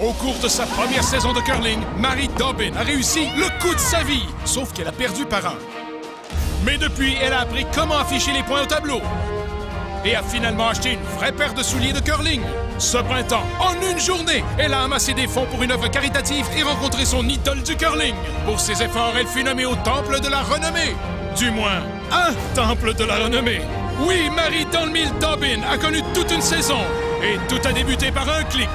Au cours de sa première saison de curling, Marie Dobbin a réussi le coup de sa vie, sauf qu'elle a perdu par un. Mais depuis, elle a appris comment afficher les points au tableau et a finalement acheté une vraie paire de souliers de curling. Ce printemps, en une journée, elle a amassé des fonds pour une œuvre caritative et rencontré son idole du curling. Pour ses efforts, elle fut nommée au Temple de la Renommée. Du moins, un Temple de la Renommée. Oui, Marie dans Dobbin a connu toute une saison. Et tout a débuté par un clic.